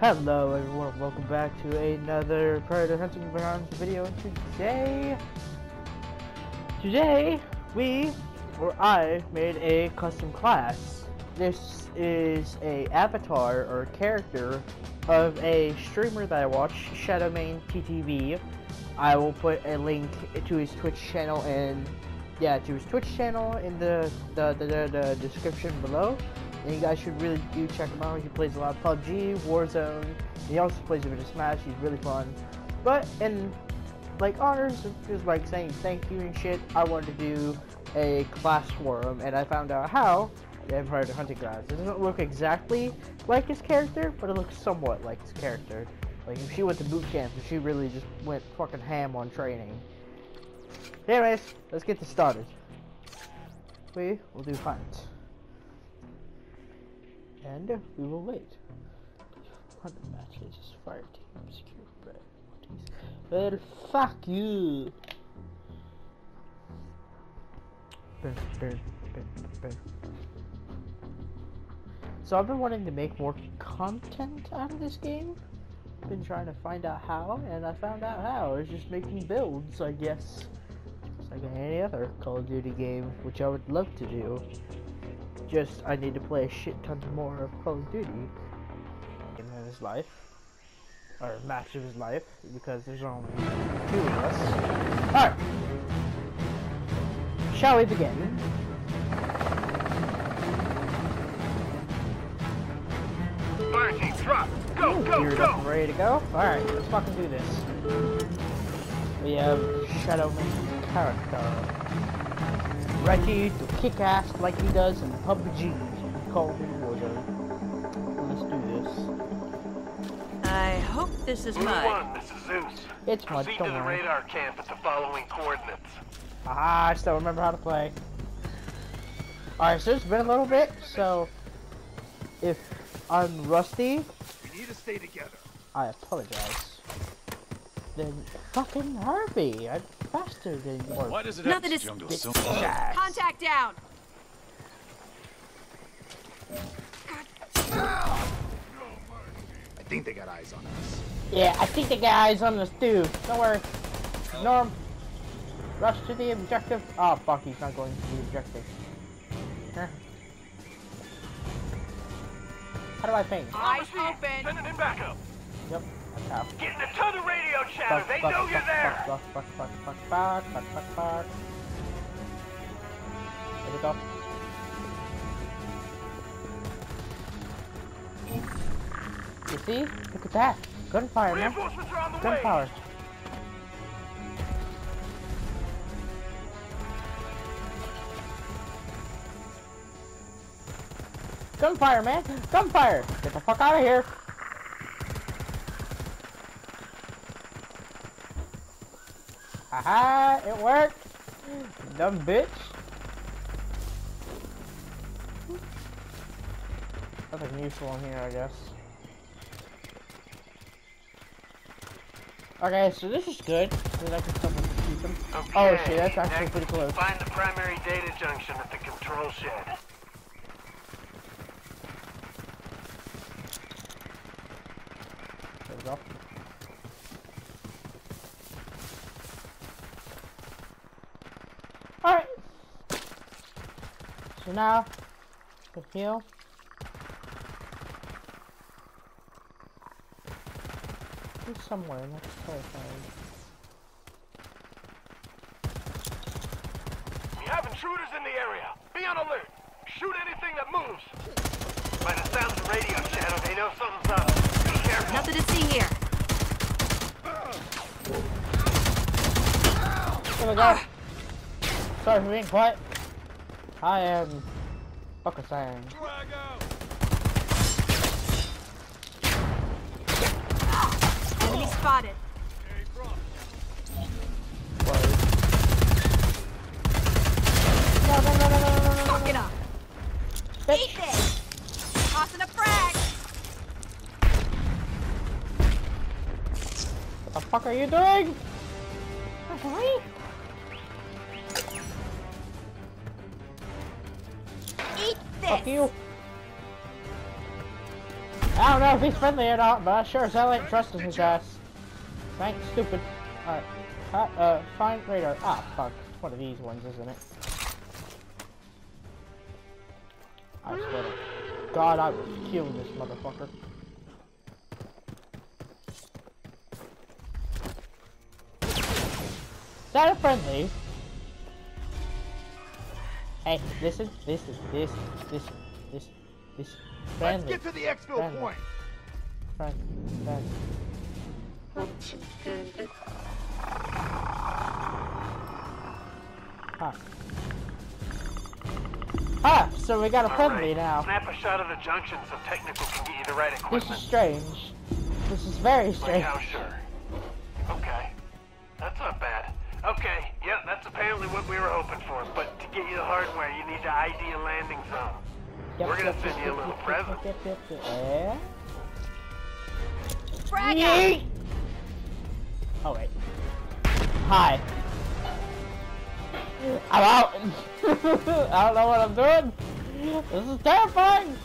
Hello everyone, welcome back to another Predator Hunting Grounds video. And today, today we, or I, made a custom class. This is a avatar or character of a streamer that I watch, ShadowMain TTV. I will put a link to his Twitch channel and yeah, to his Twitch channel in the, the, the, the description below. And you guys should really do check him out. He plays a lot of PUBG, Warzone. He also plays a bit of Smash. He's really fun. But in like honors, just like saying thank you and shit, I wanted to do a class for him, and I found out how. in Predator Hunting Grounds. It doesn't look exactly like his character, but it looks somewhat like his character. Like if she went to boot camp, and she really just went fucking ham on training. Anyways, let's get this started. We will do hunt. And we will wait. Matches, fire team, bread. Well, fuck you. So I've been wanting to make more content out of this game. Been trying to find out how, and I found out how. It's just making builds, I guess. Just like any other Call of Duty game, which I would love to do. Just, I need to play a shit ton more of Call of Duty in his life. Or match of his life, because there's only two of us. Alright. Shall we begin? Fire team, drop! Go, Ooh, go, go! ready to go. Alright, let's fucking do this. We have Shadowman character. Ready to kick ass like he does in PUBG. Call of Duty Warzone. Let's do this. I hope this is Blue mud. one, this is Zeus. It's mud, Proceed don't to the worry. radar camp at the following coordinates. Ah, I still remember how to play. Alright, so it's been a little bit, so if I'm rusty, We need to stay together. I apologize. Then fucking Harvey, I'm faster than you. Or Why does it Nothing have is- this jungle so ass. Contact down! I think they got eyes on us. Yeah, I think they got eyes on us too. Don't worry. Norm, rush to the objective. Oh fuck, he's not going to the objective. Huh. How do I paint? Eyes Proceed. open. Send it in backup. Yep, that's how. Get in ton of radio chatter. Fuck, They fuck, know fuck, you're there. Fuck, fuck, fuck, fuck, fuck, fuck, fuck, fuck. There we go. You see? Look at that. Gunfire, man. Reinforcements are on the way. Gunfire. Gunfire, man! Gunfire! Get the fuck out of here! Haha, it worked! Dumb bitch! Nothing useful in here, I guess. Okay, so this is good. Then I can shoot them. Oh shit, that's actually pretty close. Find the primary data junction at the control shed. There we go. Alright. So now, the heal. He's somewhere, and that's terrifying. We have intruders in the area. Be on alert. Shoot anything that moves. By the sounds of radio chatter, they know something's up. Be careful. Nothing to see here. There we go. Sorry for being quiet. I am Buckasang. Enemy spotted. No, no, no, no, no, no, no, no, Fuck no, it up. Bitch. Eat this. Tossing a frag. What the fuck are you doing? Friendly or not, but I sure as hell ain't trusting his ass. Thank stupid. Alright. Uh, uh, find radar. Ah, fuck. It's one of these ones, isn't it? I swear to God, I will kill this motherfucker. Is that a friendly? Hey, listen, listen, this, this, this, this, Let's get to the exfil Friendly. point. Friend. Huh. Ah, so we got a friendly Alright, now. Snap a shot of the junction so technical can get you the right equipment. This is strange. This is very Like strange. how sure? Okay. That's not bad. Okay, yeah, that's apparently what we were hoping for. But to get you the hardware, you need to ID a landing zone. Yep, We're gonna yep, send yep, you a little present. Yeah. Out! Oh wait. Hi. I'm out. I don't know what I'm doing. This is terrifying.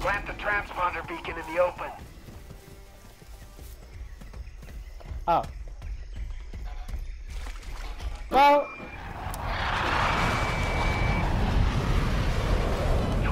Plant the transponder beacon in the open. Oh. Well,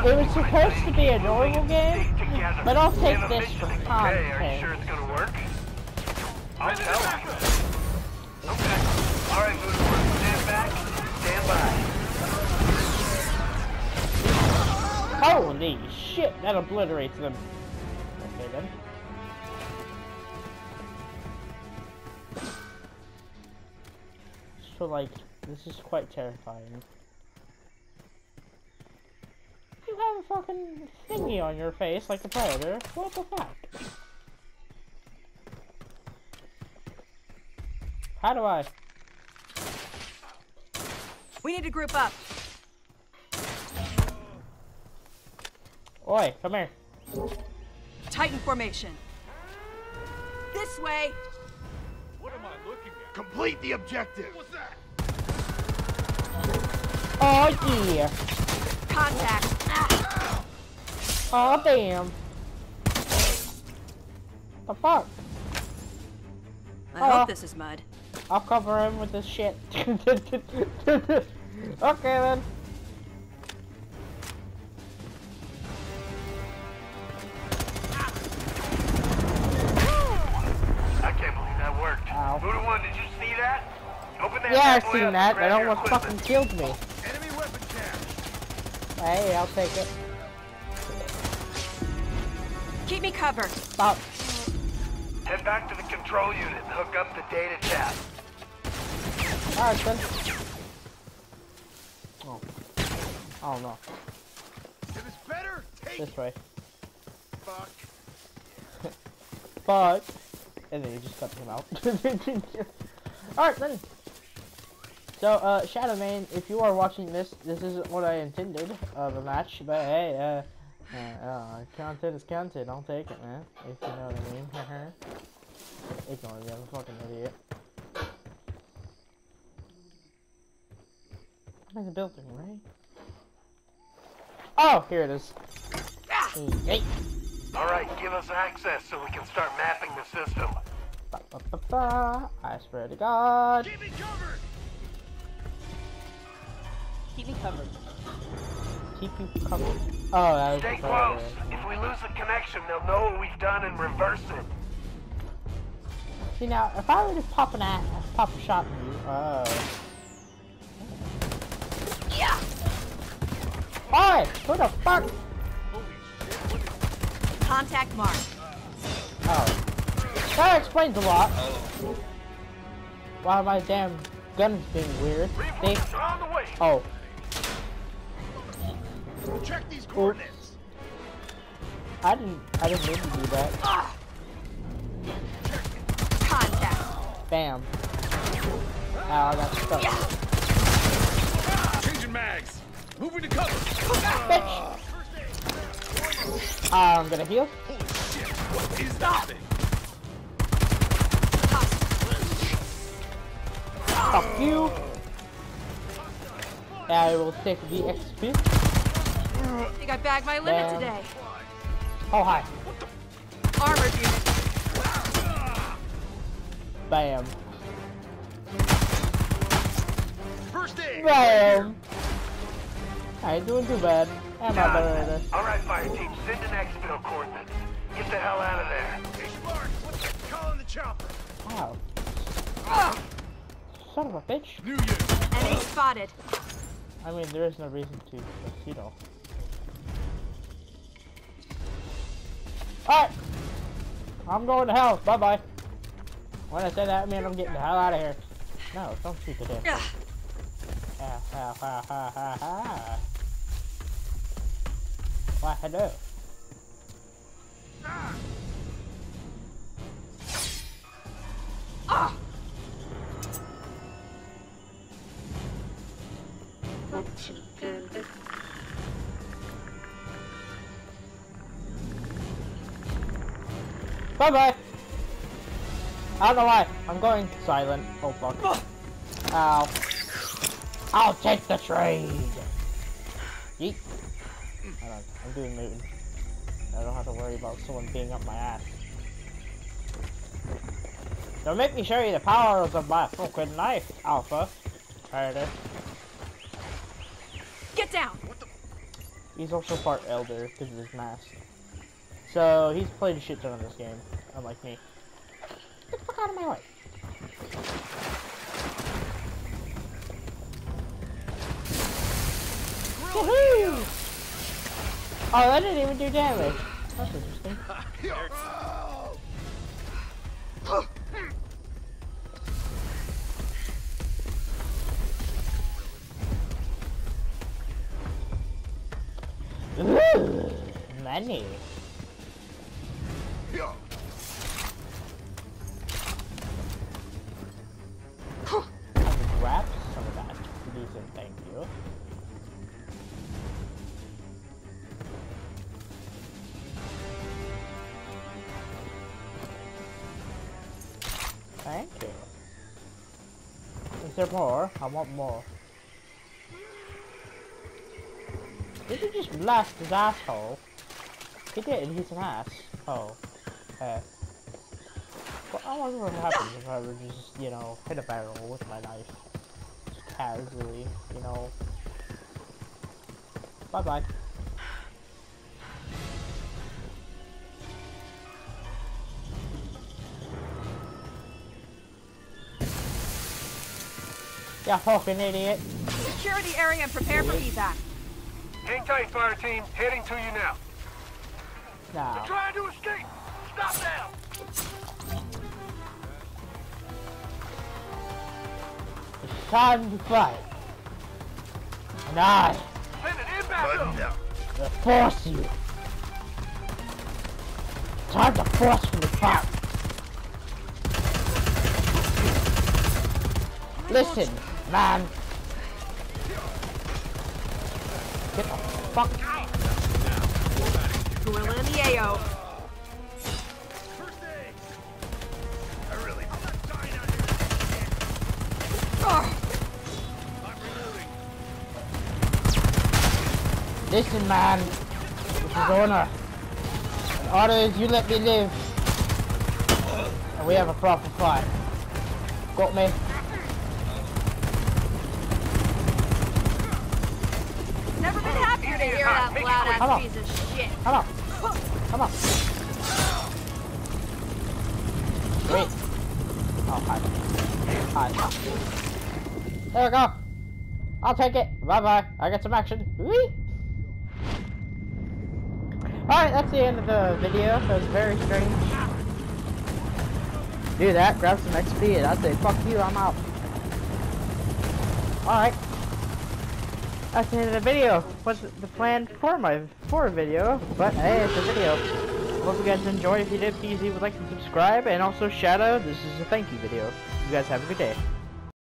It was me when I supposed to be a normal game, but I'll take this for content. Are you sure it's gonna work? I'll tell you. Okay. All right, Voodoo stand back. Stand by. holy shit, that obliterates them. Okay then. So like, this is quite terrifying. You have a fucking thingy on your face like a predator. What the fuck? How do I? We need to group up. Oi, come here. Titan formation. This way. What am I looking at? Complete the objective. What's that? Oh yeah. Contact. Ah, Oh damn. The fuck? I Oh. hope this is mud. I'll cover him with this shit. okay then. I can't believe that worked. Ow. Voodoo One, did you see that? Open that Yeah, I've seen that. and That grab your almost fucking killed me. Enemy weapon cache. Hey, I'll take it. Keep me covered. Stop. Head back to the control unit and hook up the data tap. Alright then. Oh. I don't know. Is this better? Take This way. fuck. But and then you just cut him out. Alright then. So, uh, Shadow Main, if you are watching this, this isn't what I intended of a match, but hey, uh, uh, uh, content is counted. I'll take it, man, if you know what I mean, Ignore me, I'm a fucking idiot. I'm in the building, right? Oh, here it is. Hey. All right, give us access so we can start mapping the system. Ba, ba, ba, ba. I swear to God. Keep me covered. Keep me covered. Keep you covered. Oh, that was Stay the close. If we lose the connection, they'll know what we've done and reverse it. See now, if I were to pop an at, pop a shot in you, oh. Yeah. Oi! Who the fuck? Contact mark. Oh. That explains a lot. Why my damn gun's being weird. They, on the way. oh. Check these coordinates. I didn't, I didn't mean to do that. Ah. Contact. Bam. Ow, I got stuck. Yeah. Changing mags. Moving to cover. Bitch! I'm gonna heal. Holy shit. What is that thing? Fuck you. I will take the XP. Think I bagged my limit Damn. today. Oh, hi. Armored unit. Bam. First aid. Bam. I ain't doing too bad. I'm not better than this. Alright, fire team, send an exfil coordinates. Get the hell out of there. Hey, Spark, what's calling the chopper? Wow. Son of a bitch. New unit. Enemy spotted. I mean, there is no reason to, but, you know. Alright! I'm going to hell. Bye bye. When I say that, I mean I'm getting the hell out of here. No, don't shoot the damn. Ha ha ha ha ha ha. Why, hello. Ah! Bye bye. I don't know why. I'm going silent. Oh fuck. Ow. I'll take the trade. Yeet. Hold on. I'm doing Newton. I don't have to worry about someone being up my ass. Don't make me show you the powers of my fucking knife, Alpha. Predator. Get down. He's also part elder because of his mask. So he's played a shit ton of this game, unlike me. Get the fuck out of my way. Woohoo! Oh, that didn't even do damage. That's interesting. Money. Thank you. Is there more? I want more. Did he just blast his asshole? He did, and he's an ass. Oh. Well, I wonder what happens if I were just, you know, hit a barrel with my knife. Just casually, you know. Bye bye bye. Yeah, fucking idiot. Secure the area and prepare for evac. Hang tight, fire team. Heading to you now. Now. Trying to escape. Stop now. It's time to fight. And I Send an inbound. Button up. will force you. Time to forcefully fight. Listen, man. Get the fuck out. Gorilla in the AO. I really. I'm not dying out here. Ugh. I'm reloading. Listen, man. This is honor. Honor is you let me live. And we have a proper fight. Got me? Never been happier to hear that it loud Come on. piece of shit. Come on. Come on. Wait. Oh, hi. Hi. There we go. I'll take it. Bye bye. I got some action. Whee! Alright, that's the end of the video. That was very strange. Do that, grab some XP, and I'd say, fuck you, I'm out. Alright. That's the end of the video. What's the plan for my for a video? But hey, it's a video. Hope you guys enjoyed. If you did, please leave a like and subscribe. And also, shout out. This is a thank you video. You guys have a good day.